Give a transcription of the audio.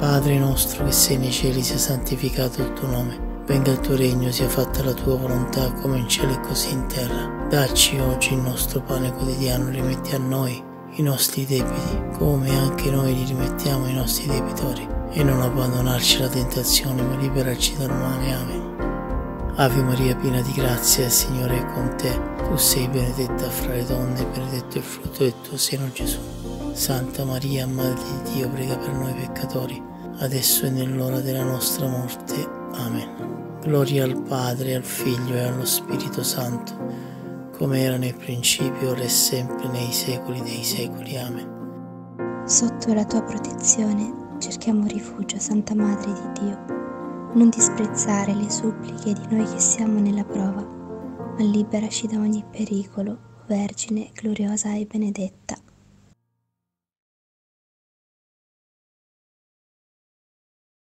Padre nostro che sei nei cieli, sia santificato il tuo nome. Venga il tuo regno, sia fatta la tua volontà come in cielo e così in terra. Dacci oggi il nostro pane quotidiano, rimetti a noi i nostri debiti, come anche noi li rimettiamo ai nostri debitori. E non abbandonarci alla tentazione, ma liberarci dal male. Amen. Ave Maria, piena di grazia, il Signore è con te. Tu sei benedetta fra le donne, benedetto il frutto del tuo seno, Gesù. Santa Maria, Madre di Dio, prega per noi peccatori adesso e nell'ora della nostra morte. Amen. Gloria al Padre, al Figlio e allo Spirito Santo, come era nel principio, ora e sempre, nei secoli dei secoli. Amen. Sotto la tua protezione cerchiamo rifugio, Santa Madre di Dio. Non disprezzare le suppliche di noi che siamo nella prova, ma liberaci da ogni pericolo, Vergine gloriosa e benedetta.